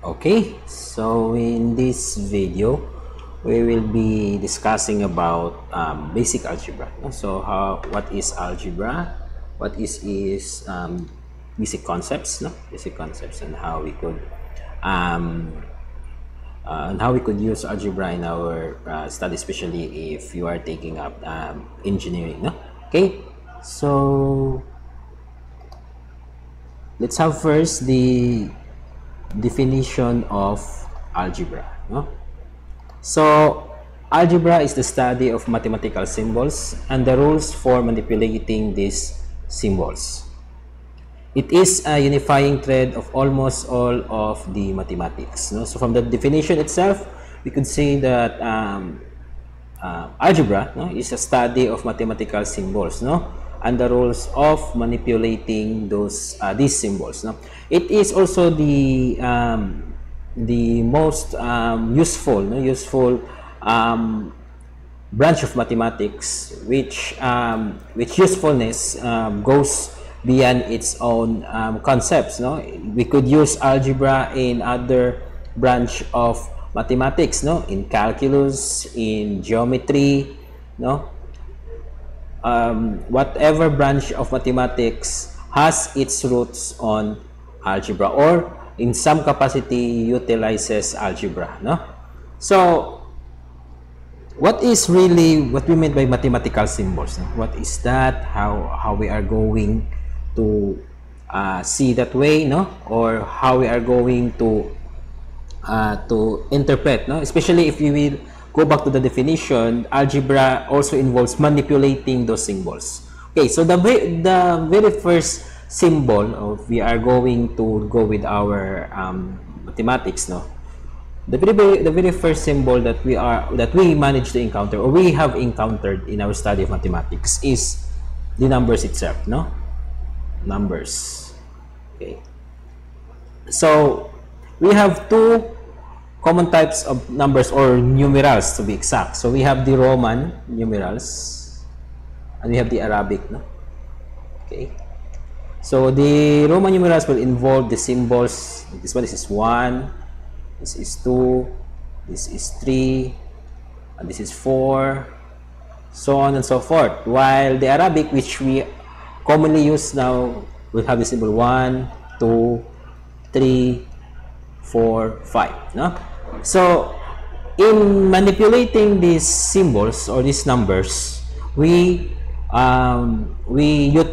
Okay, so in this video, we will be discussing about um, basic algebra. So how, what is algebra? What is is um, basic concepts, no? Basic concepts and how we could um, uh, and how we could use algebra in our uh, study, especially if you are taking up um, engineering. No? Okay, so let's have first the definition of algebra. No? So, algebra is the study of mathematical symbols and the rules for manipulating these symbols. It is a unifying thread of almost all of the mathematics. No? So, from the definition itself, we could say that um, uh, algebra no, is a study of mathematical symbols. No? And the rules of manipulating those uh, these symbols no? It is also the um, the most um, useful no? Useful um, branch of mathematics which um, which usefulness um, goes beyond its own um, concepts no? We could use algebra in other branch of mathematics no? In calculus in geometry no um, whatever branch of mathematics has its roots on algebra or in some capacity utilizes algebra no? So what is really what we mean by mathematical symbols no? what is that? How how we are going to uh, see that way no? Or how we are going to uh, to interpret no? Especially if you will go back to the definition, algebra also involves manipulating those symbols. Okay, so the, the very first symbol of we are going to go with our um, mathematics, no? The very, the very first symbol that we are that we manage to encounter or we have encountered in our study of mathematics is the numbers itself, no? Numbers. Okay. So we have two common types of numbers or numerals to be exact. So we have the Roman numerals and we have the Arabic. No? Okay. So the Roman numerals will involve the symbols. This one this is 1, this is 2, this is 3, and this is 4, so on and so forth. While the Arabic, which we commonly use now, will have the symbol 1, 2, 3, 4, 5. No? So, in manipulating these symbols or these numbers, we um, we ut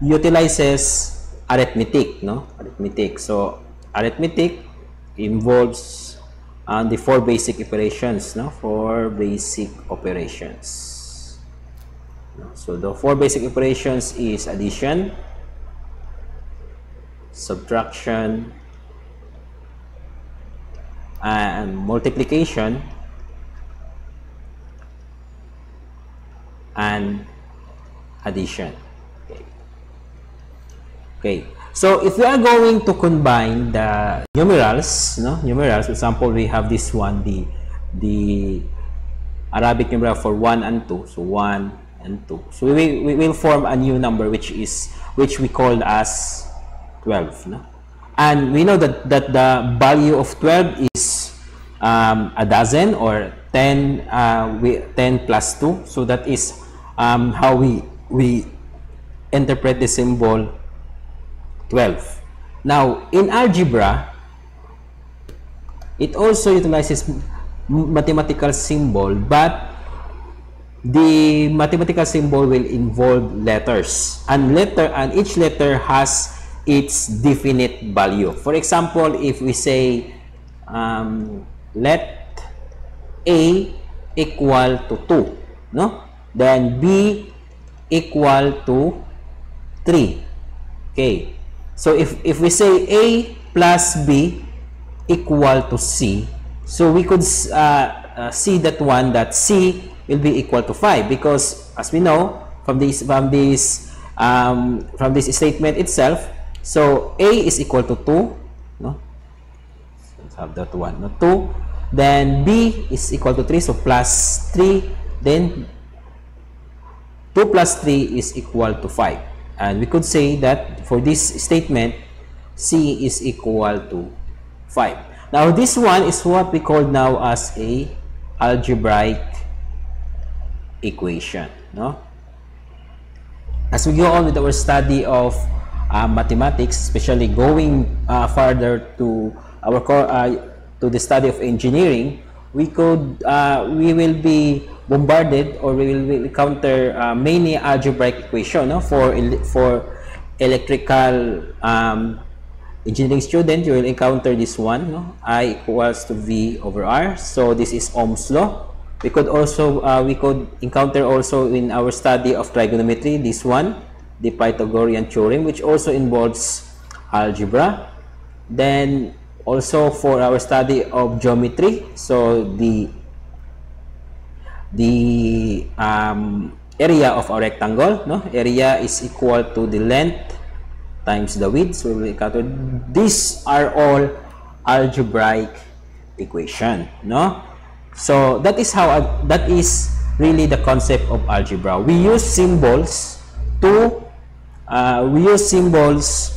utilizes arithmetic, no? Arithmetic. So, arithmetic involves um, the four basic operations, no? Four basic operations. So, the four basic operations is addition, subtraction, and multiplication and addition. Okay. So if we are going to combine the numerals, no, numerals, for example, we have this one, the the Arabic numeral for 1 and 2. So 1 and 2. So we, we will form a new number which is which we call as 12. No? And we know that, that the value of 12 is um, a dozen or 10, uh, we, 10 plus 2. So that is um, how we, we interpret the symbol 12. Now, in algebra, it also utilizes mathematical symbol, but the mathematical symbol will involve letters. And letter and each letter has its definite value. For example, if we say um, let A equal to 2, no? Then B equal to 3. Okay. So if if we say A plus B equal to C, so we could uh, uh, see that one that C will be equal to 5 because as we know from this from this um, from this statement itself so A is equal to 2. No? Have that one. No? 2. Then B is equal to 3. So plus 3. Then 2 plus 3 is equal to 5. And we could say that for this statement, C is equal to 5. Now, this one is what we call now as a algebraic equation. No? As we go on with our study of uh, mathematics, especially going uh, further to our uh, to the study of engineering, we could uh, we will be bombarded or we will encounter uh, many algebraic equation no? for for electrical um, engineering student, you will encounter this one, no? I equals to V over R. So this is Ohm's law. We could also, uh, we could encounter also in our study of trigonometry, this one, the Pythagorean theorem, which also involves algebra. Then also for our study of geometry, so the the um, area of a rectangle, no? Area is equal to the length times the width. So we encounter these are all algebraic equation, no? So that is how that is really the concept of algebra. We use symbols to uh, we use symbols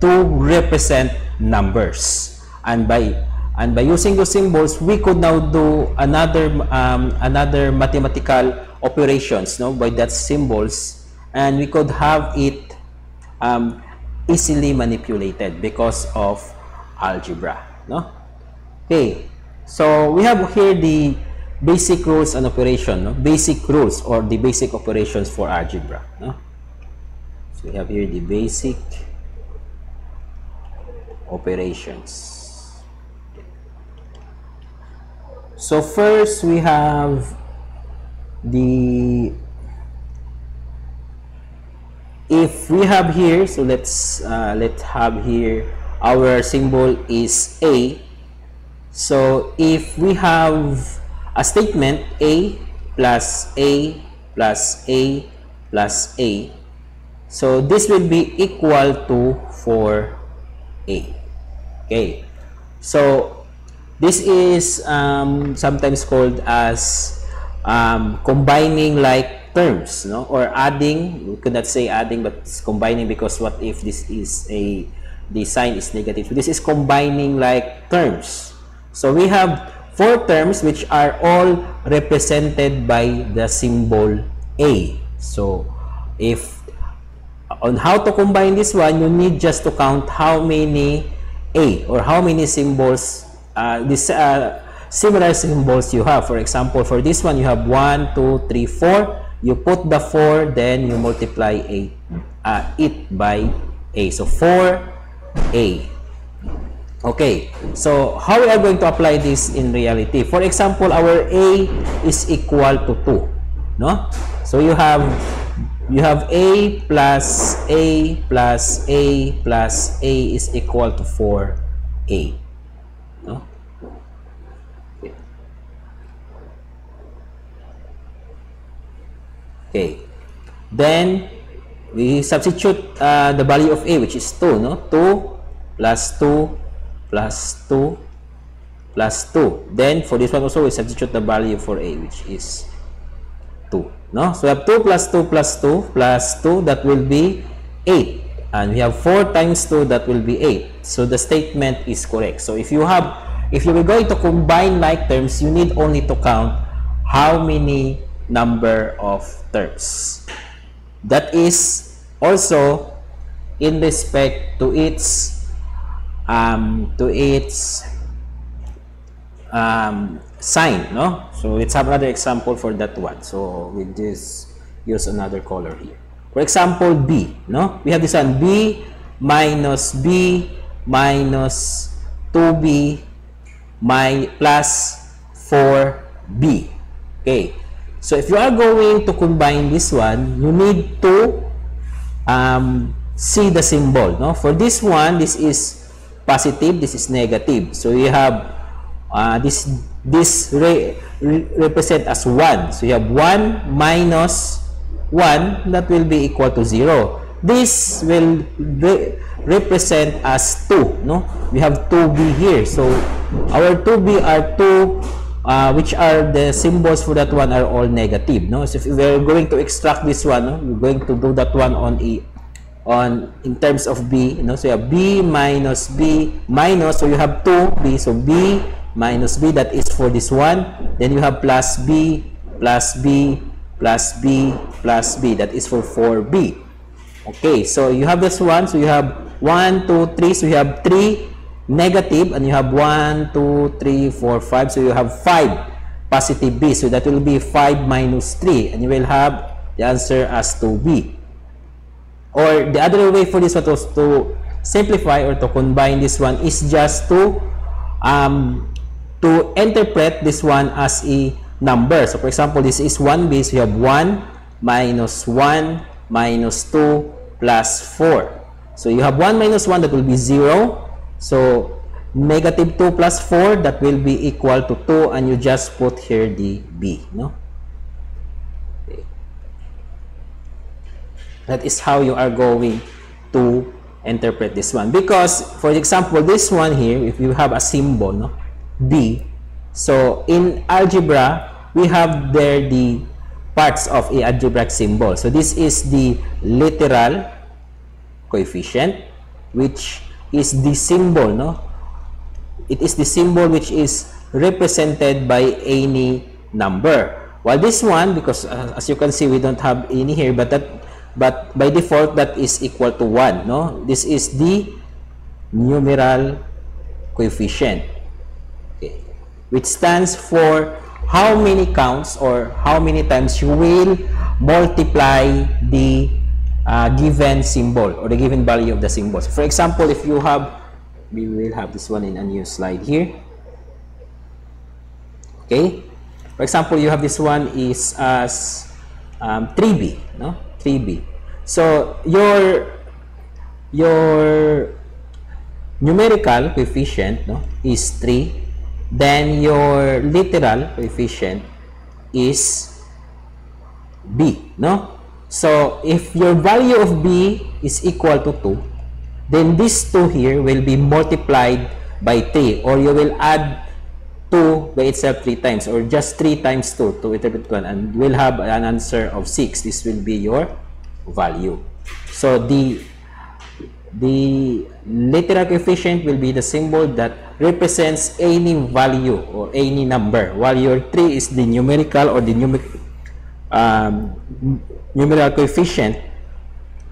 to represent numbers, and by and by using those symbols, we could now do another um, another mathematical operations, no, by that symbols, and we could have it um, easily manipulated because of algebra. No? Okay, so we have here the basic rules and operation, no? basic rules or the basic operations for algebra. No? So we have here the basic operations. So first we have the if we have here so let's uh, let's have here our symbol is a. So if we have a statement a plus a plus a plus a. So this will be equal to 4a okay. So this is um, sometimes called as um, combining like terms no? Or adding we could not say adding but combining because what if this is a the sign is negative? So this is combining like terms. So we have four terms which are all represented by the symbol a. So if on how to combine this one you need just to count how many a or how many symbols uh, this uh, similar symbols you have for example for this one you have one two three four you put the 4, then you multiply a, uh, it by a. So 4a. Okay, so how we are going to apply this in reality? For example, our a is equal to 2. No? So you have you have a plus a plus a plus a is equal to 4a. No? Okay. Then, we substitute uh, the value of a, which is 2, no? 2 plus 2 plus 2 plus 2. Then, for this one also, we substitute the value for a, which is 2. No? So, we have 2 plus 2 plus 2 plus 2, that will be 8. And we have 4 times 2, that will be 8. So, the statement is correct. So, if you have, if you are going to combine like terms, you need only to count how many number of terms. That is also in respect to its um, to its um, sign, no? So let's have another example for that one. So we just use another color here. For example, B, no? We have this one, B minus B minus 2B my plus 4B. Okay. So if you are going to combine this one, you need to um, see the symbol. No? For this one, this is positive, this is negative. So you have uh, this this re, re, represent as 1. So you have 1 minus 1 that will be equal to 0. This will re, represent as 2. No? We have 2b here. So our 2b are 2 uh, which are the symbols for that one are all negative no so if we're going to extract this one no? we're going to do that one on a on in terms of b you know so you have b minus b minus so you have 2b so b minus b that is for this one. Then you have plus b plus b plus b plus b. That is for 4b okay so you have this one. So you have 1 2 3 so you have 3 negative and you have 1 2 3 4 5 so you have 5 positive b. So that will be 5 minus 3 and you will have the answer as 2b or the other way for this one was to simplify or to combine this one is just to um, to interpret this one as a number. So for example, this is 1b, so you have 1 minus 1 minus 2 plus 4. So you have 1 minus 1 that will be 0. So negative 2 plus 4 that will be equal to 2 and you just put here the b. No? That is how you are going to interpret this one. Because, for example, this one here, if you have a symbol, no? B, so in algebra, we have there the parts of a algebraic symbol. So this is the literal coefficient, which is the symbol, no? It is the symbol which is represented by any number. While this one, because uh, as you can see, we don't have any here, but that but by default that is equal to 1 no this is the numeral coefficient which stands for how many counts or how many times you will multiply the uh, given symbol or the given value of the symbols. for example if you have we will have this one in a new slide here okay for example you have this one is as um, 3b no 3b. So your your numerical coefficient no, is 3. Then your literal coefficient is b. No? So if your value of b is equal to 2, then this 2 here will be multiplied by 3 or you will add 2 by itself 3 times or just 3 times 2 to interpret 1 and we'll have an answer of 6. This will be your value. So the the literal coefficient will be the symbol that represents any value or any number while your 3 is the numerical or the um, numerical coefficient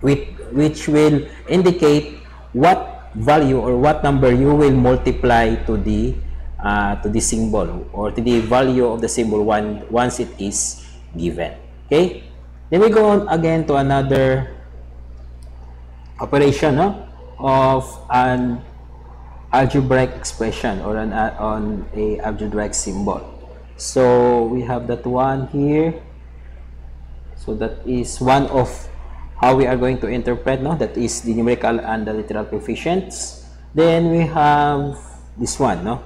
with, which will indicate what value or what number you will multiply to the uh, to the symbol or to the value of the symbol one, once it is given. Okay? Then we go on again to another operation of an algebraic expression or an, uh, on a algebraic symbol. So we have that one here. So that is one of how we are going to interpret, no? That is the numerical and the literal coefficients. Then we have this one, no?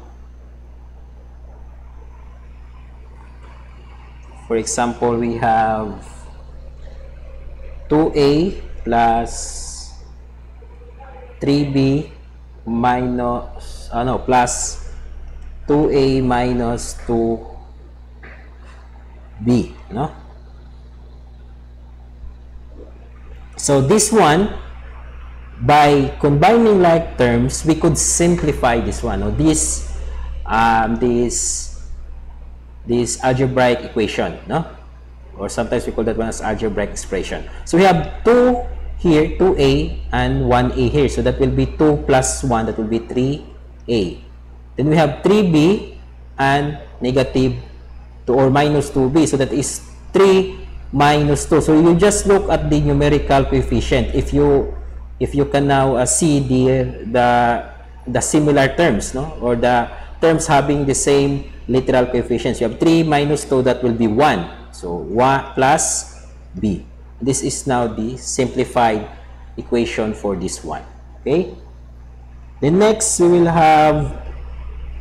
For example, we have 2a plus 3b minus ano plus 2a minus 2b no so this one by combining like terms we could simplify this one no this um, this this algebraic equation, no? Or sometimes we call that one as algebraic expression. So we have 2 here, 2a and 1a here. So that will be 2 plus 1, that will be 3a. Then we have 3b and negative 2 or minus 2b. So that is 3 minus 2. So you just look at the numerical coefficient. If you if you can now uh, see the the the similar terms, no, or the terms having the same literal coefficients. You have 3 minus 2, that will be 1. So 1 plus b. This is now the simplified equation for this one. Okay? Then next, we will have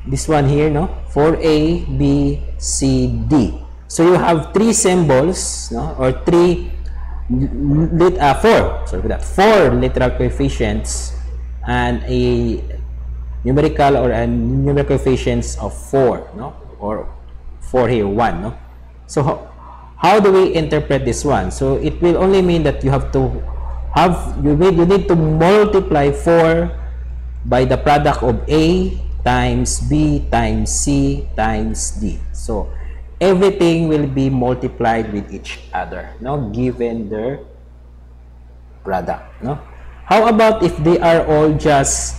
this one here, no? 4a, b, c, d. So you have three symbols, no? Or three, lit, uh, four, sorry for that, four literal coefficients and a numerical or a numerical coefficients of 4 no or 4 here 1 no so how, do we interpret this one so it will only mean that you have to have you need you need to multiply 4 by the product of A times B times C times D. So everything will be multiplied with each other, no? Given their product, no? How about if they are all just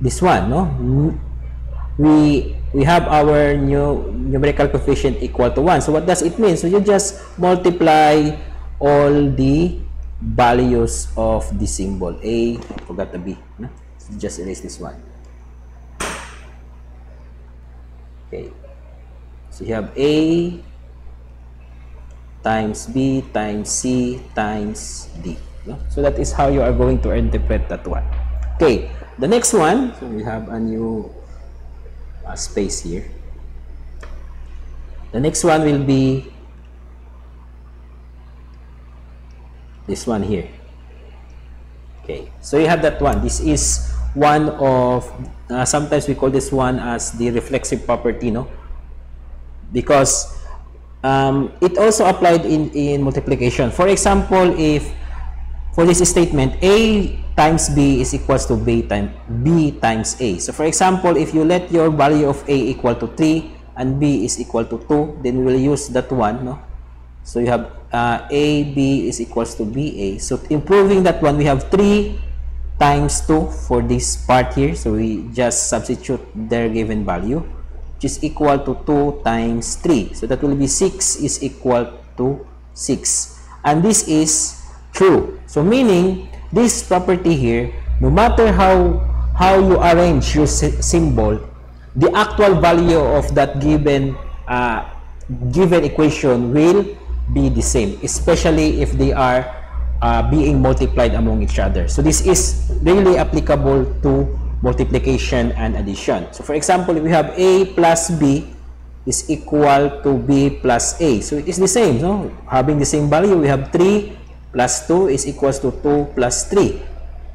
this one, no? We we have our new numerical coefficient equal to 1. So what does it mean? So you just multiply all the values of the symbol. A, I forgot the B. So just erase this one. Okay. So you have A times B times C times D. So that is how you are going to interpret that one. Okay. The next one, so we have a new uh, space here. The next one will be this one here. Okay, so you have that one. This is one of, uh, sometimes we call this one as the reflexive property, no? Because um, it also applied in, in multiplication. For example, if for this statement, A times B is equals to B, time, B times A. So for example, if you let your value of A equal to 3 and B is equal to 2, then we will use that one. No? So you have uh, AB is equals to BA. So improving that one, we have 3 times 2 for this part here. So we just substitute their given value, which is equal to 2 times 3. So that will be 6 is equal to 6. And this is true. So meaning, this property here, no matter how, how you arrange your symbol, the actual value of that given, uh, given equation will be the same, especially if they are uh, being multiplied among each other. So this is really applicable to multiplication and addition. So for example, if we have A plus B is equal to B plus A. So it is the same. No? Having the same value, we have 3 plus 2 is equals to 2 plus 3.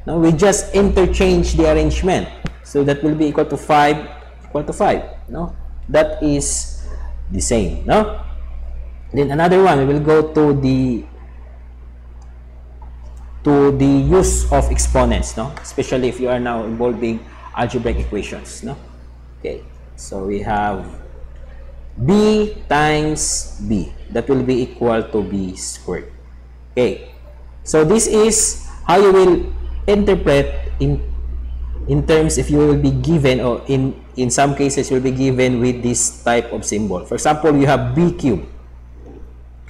Now, we just interchange the arrangement. So, that will be equal to 5 equal to 5. No? That is the same. No? Then, another one, we will go to the to the use of exponents, no? Especially if you are now involving algebraic equations, no? Okay, so we have b times b. That will be equal to b squared. Okay. So this is how you will interpret in in terms if you will be given or in in some cases you will be given with this type of symbol. For example, you have b cube.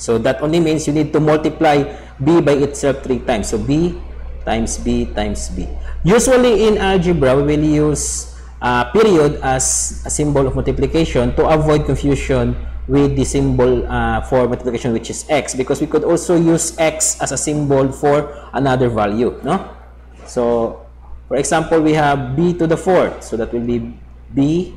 So that only means you need to multiply b by itself three times. So b times b times b. Usually in algebra, we will use uh, period as a symbol of multiplication to avoid confusion with the symbol uh, for multiplication which is x because we could also use x as a symbol for another value no? So for example we have b to the fourth so that will be b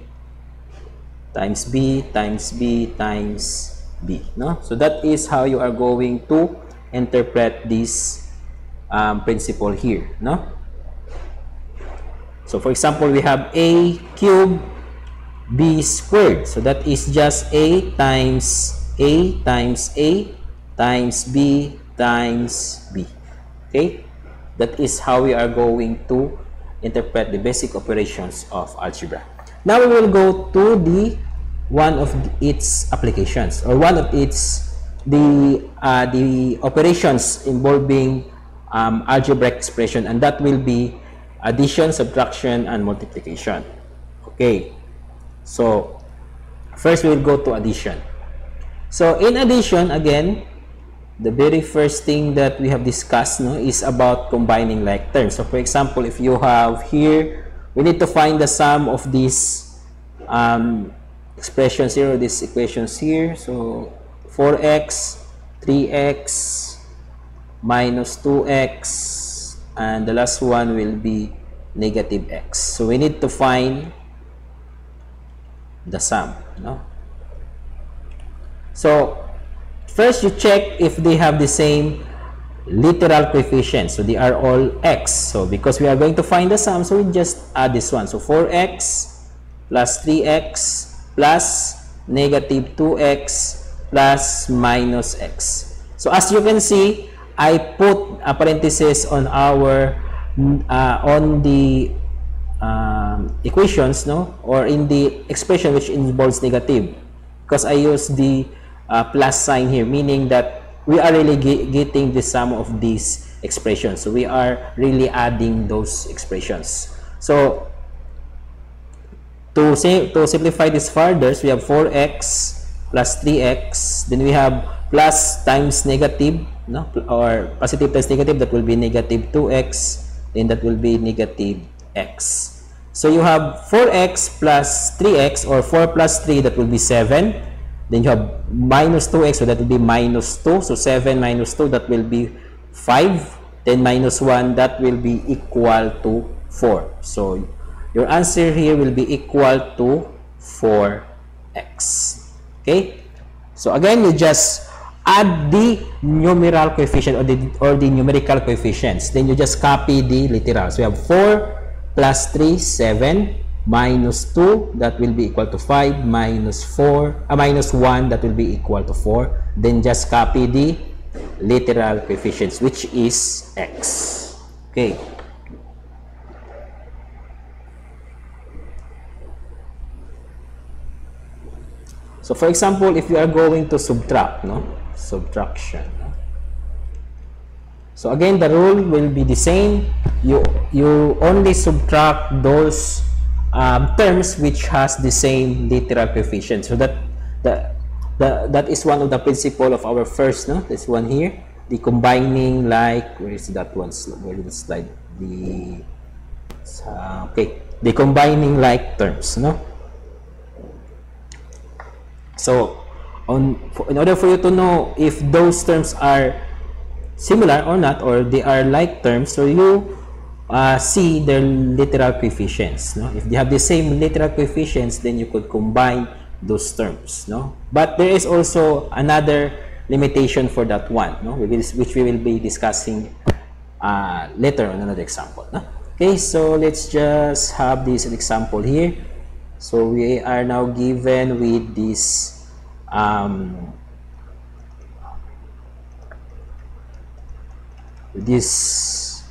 times b times b times b no? So that is how you are going to interpret this um, principle here no? So for example we have a cube b squared. So that is just a times a times a times b times b. Okay? That is how we are going to interpret the basic operations of algebra. Now we will go to the one of its applications or one of its the uh, the operations involving um, algebraic expression and that will be addition, subtraction, and multiplication. Okay. So, first we'll go to addition. So, in addition, again, the very first thing that we have discussed no, is about combining like terms. So, for example, if you have here, we need to find the sum of these um, expressions here, or these equations here. So, 4x, 3x, minus 2x, and the last one will be negative x. So, we need to find the sum no so first you check if they have the same literal coefficient so they are all x. So because we are going to find the sum so we just add this one. So 4x plus 3x plus negative 2x plus minus x. So as you can see I put a parenthesis on our uh, on the um, equations no? Or in the expression which involves negative. Because I use the uh, plus sign here meaning that we are really getting the sum of these expressions. So we are really adding those expressions. So to say to simplify this further so we have 4x plus 3x then we have plus times negative no? Or positive times negative that will be negative 2x then that will be negative x. So you have 4x plus 3x or 4 plus 3 that will be 7 then you have minus 2x so that will be minus 2 so 7 minus 2 that will be 5 then minus 1 that will be equal to 4 so your answer here will be equal to 4x okay? So again you just add the numeral coefficient or the, or the numerical coefficients. Then you just copy the literal. So we have 4 plus 3, 7, minus 2, that will be equal to 5, minus 4, uh, minus 1, that will be equal to 4. Then just copy the literal coefficients, which is x. Okay. So for example, if you are going to subtract, no? subtraction. So again, the rule will be the same. You, you only subtract those um, terms which has the same literal coefficient. So that, the, the, that is one of the principle of our first, no? this one here. The combining like, where is that one? Where is the slide? The, uh, okay, the combining like terms, no? So, on in order for you to know if those terms are similar or not or they are like terms so you uh, see their literal coefficients no? If they have the same literal coefficients then you could combine those terms no? But there is also another limitation for that one no? Which we will be discussing uh, later on another example no? okay so let's just have this example here. So we are now given with this um, these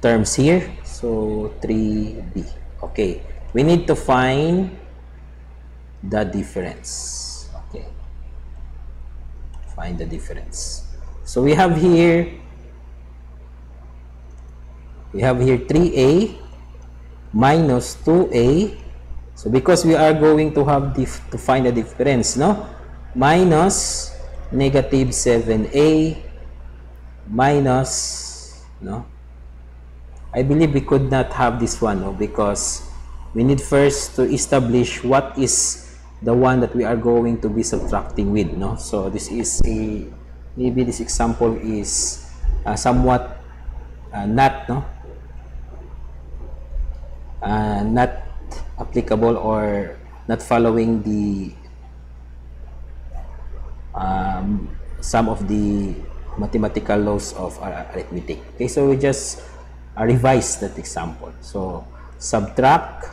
terms here so 3b okay we need to find the difference. Okay find the difference. So we have here we have here 3a minus 2a so because we are going to have to find the difference, no? Minus negative 7a minus, no? I believe we could not have this one, no? Because we need first to establish what is the one that we are going to be subtracting with, no? So this is a, maybe this example is uh, somewhat uh, not, no? Uh, not applicable or not following the um, some of the mathematical laws of arithmetic. Okay, so we just uh, revise that example. So subtract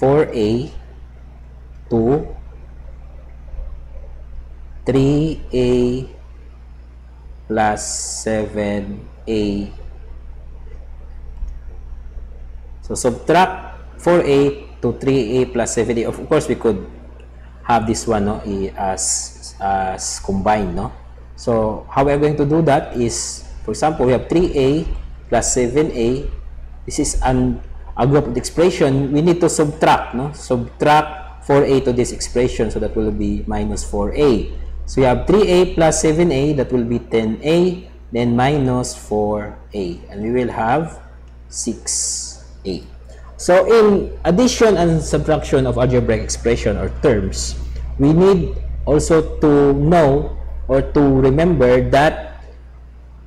4a to 3a plus 7a So subtract 4a to 3a plus 7a. Of course, we could have this one no, as, Uh, as combined. No? So how we're going to do that is, for example, we have 3a plus 7a. This is an, a group of expression. We need to subtract. No? Subtract 4a to this expression. So that will be minus 4a. So we have 3a plus 7a. That will be 10a. Then minus 4a. And we will have 6 a. So in addition and subtraction of algebraic expression or terms, we need also to know or to remember that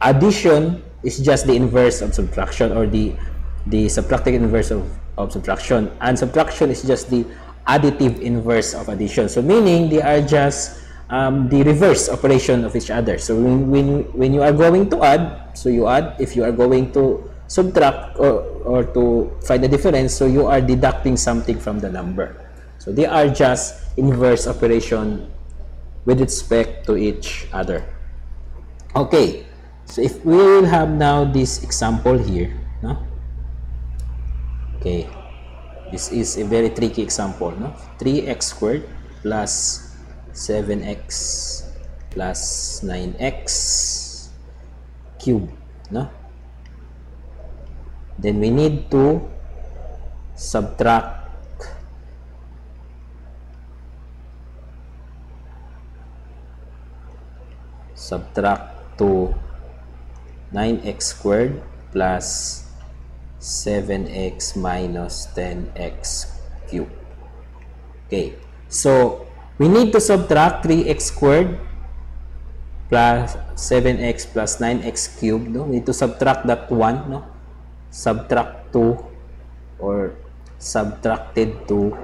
addition is just the inverse of subtraction or the the subtractive inverse of, of subtraction. And subtraction is just the additive inverse of addition. So meaning they are just um, the reverse operation of each other. So when, when, when you are going to add so you add if you are going to subtract or, or to find the difference, so you are deducting something from the number. So they are just inverse operation with respect to each other. Okay, so if we will have now this example here, no? Okay, this is a very tricky example, no? 3x squared plus 7x plus 9x cube, no? Then we need to subtract subtract to 9x squared plus 7x minus 10x cubed. Okay, so we need to subtract 3x squared plus 7x plus 9x cubed. No? We need to subtract that 1. No? Subtract 2 or subtracted to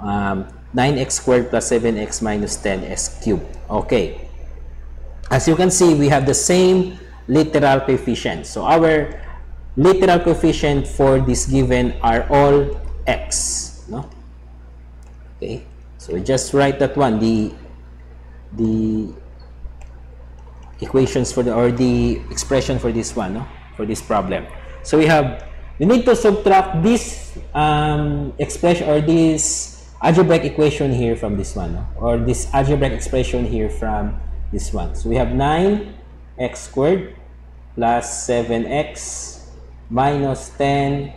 um, 9x squared plus 7x minus 10x cubed. Okay. As you can see, we have the same literal coefficient. So our literal coefficient for this given are all x. No? Okay. So just write that one. The the equations for the or the expression for this one, no? For this problem. So we have we need to subtract this um, expression or this algebraic equation here from this one, no? or this algebraic expression here from this one. So we have 9x squared plus 7x minus 10x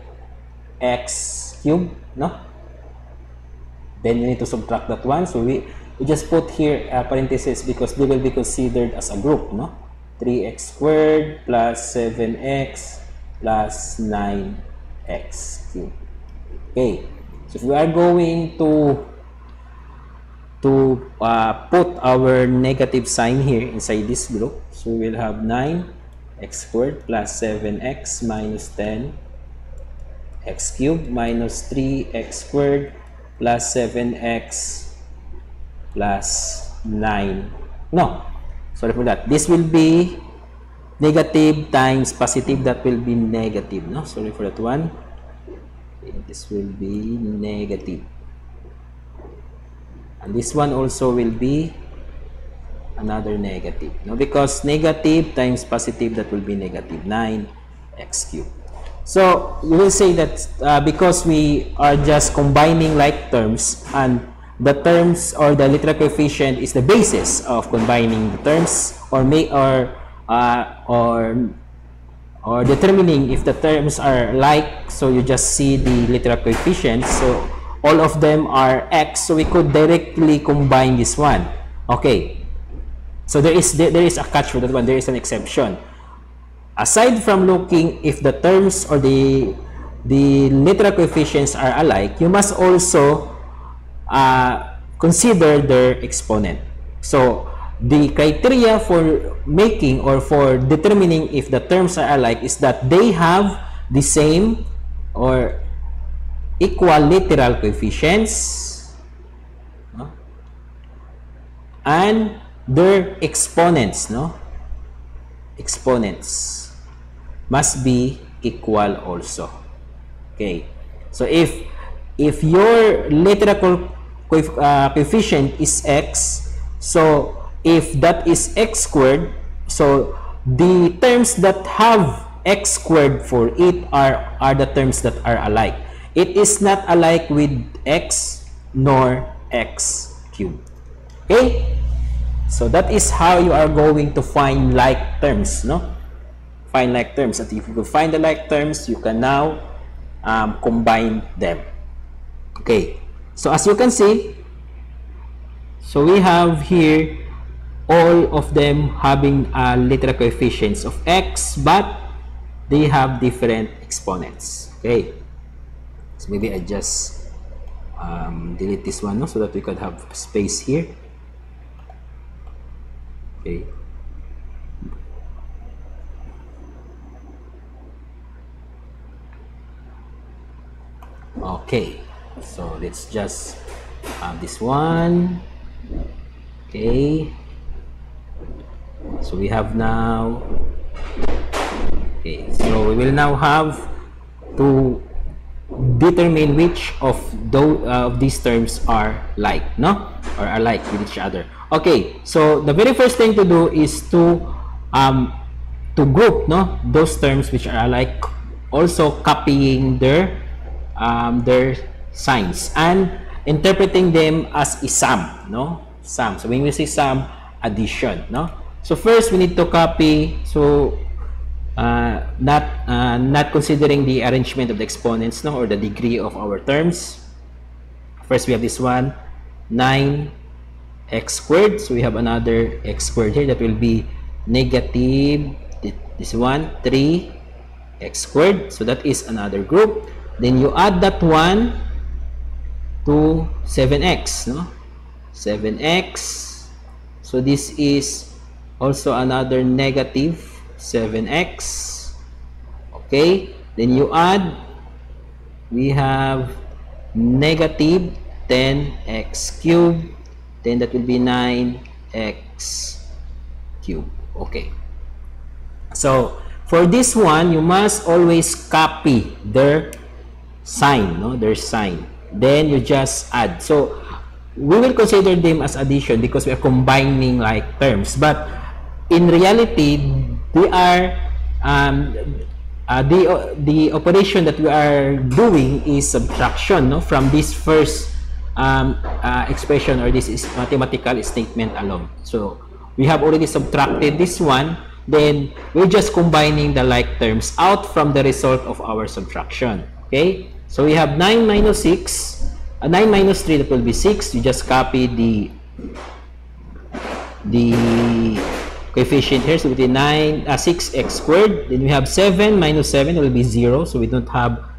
cubed, no? Then we need to subtract that one. So we, we just put here a parenthesis because they will be considered as a group, no? 3x squared plus 7x plus 9x cubed. Okay. So if we are going to to uh, put our negative sign here inside this group, so we will have 9 x squared plus 7x minus 10 x cubed minus 3x squared plus 7x plus 9. No, sorry for that. This will be negative times positive. That will be negative. No, sorry for that one this will be negative. And this one also will be another negative. No because negative times positive that will be negative 9 x cubed. So we will say that uh, because we are just combining like terms and the terms or the literal coefficient is the basis of combining the terms or may or uh, or or determining if the terms are like so you just see the literal coefficients. So all of them are x so we could directly combine this one. Okay. So there is there, there is a catch for that one. There is an exception. Aside from looking if the terms or the the literal coefficients are alike you must also uh, consider their exponent. So the criteria for making or for determining if the terms are alike is that they have the same or equal literal coefficients no? and their exponents no? Exponents must be equal also. Okay. So if if your literal uh, coefficient is x so if that is x squared, so the terms that have x squared for it are, are the terms that are alike. It is not alike with x nor x cubed. Okay? So that is how you are going to find like terms, no? Find like terms. And if you can find the like terms, you can now um, combine them. Okay. So as you can see, so we have here all of them having a literal coefficients of x but they have different exponents okay? So maybe I just um, delete this one no, so that we could have space here. Okay. Okay. So let's just have this one. Okay so we have now okay so we will now have to determine which of those uh, of these terms are like no? Or are like with each other. Okay so the very first thing to do is to um to group no? Those terms which are alike also copying their um, their signs and interpreting them as a sum no? Sum. So when we say sum addition no so first we need to copy. So uh, not uh, not considering the arrangement of the exponents no or the degree of our terms. First we have this one 9 x squared. So we have another x squared here that will be negative this one 3 x squared. So that is another group. Then you add that one to 7x no? 7x so this is also another negative 7x okay then you add we have negative 10x cubed then that will be 9x cubed okay. So for this one you must always copy their sign no? Their sign. Then you just add. So we will consider them as addition because we are combining like terms. But in reality they are um, uh, the the operation that we are doing is subtraction no from this first um, uh, expression or this is mathematical statement alone. So we have already subtracted this one then we're just combining the like terms out from the result of our subtraction okay? So we have 9 minus 6 uh, 9 minus 3 that will be 6 you just copy the the coefficient here. So with the 9 uh, 6x squared then we have 7 minus 7 will be 0 so we don't have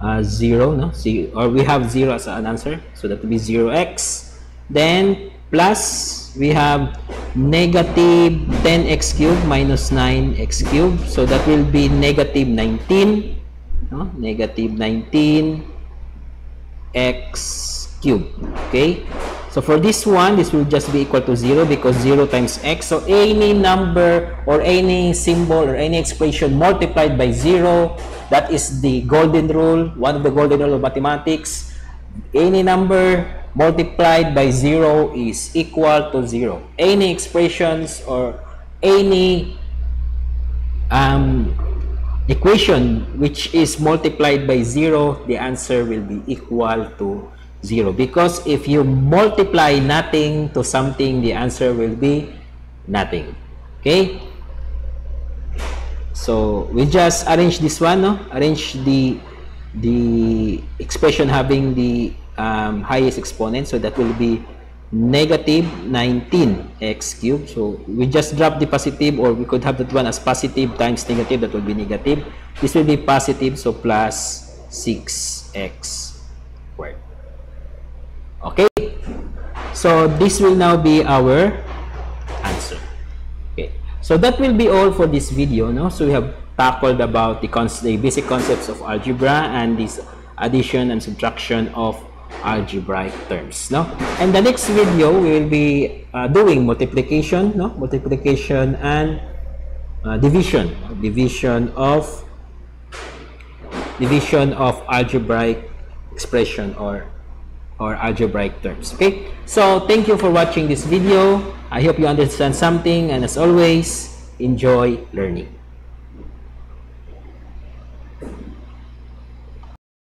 uh, 0 no? See or we have 0 as an answer. So that will be 0x then plus we have negative 10x cubed minus 9x cubed. So that will be negative 19 no? negative 19 x cubed okay so for this one this will just be equal to 0 because 0 times x so any number or any symbol or any expression multiplied by 0 that is the golden rule one of the golden rule of mathematics any number multiplied by 0 is equal to 0. Any expressions or any um, equation which is multiplied by 0, the answer will be equal to 0. Because if you multiply nothing to something, the answer will be nothing. Okay? So, we just arrange this one, no? Arrange the the expression having the um, highest exponent. So that will be negative 19x cubed. So we just drop the positive or we could have that one as positive times negative. That will be negative. This will be positive. So plus 6x squared. Okay. So this will now be our answer. Okay. So that will be all for this video. No? So we have tackled about the, the basic concepts of algebra and this addition and subtraction of algebraic terms no and the next video we will be uh, doing multiplication no multiplication and uh, division division of division of algebraic expression or or algebraic terms okay? So thank you for watching this video. I hope you understand something and as always enjoy learning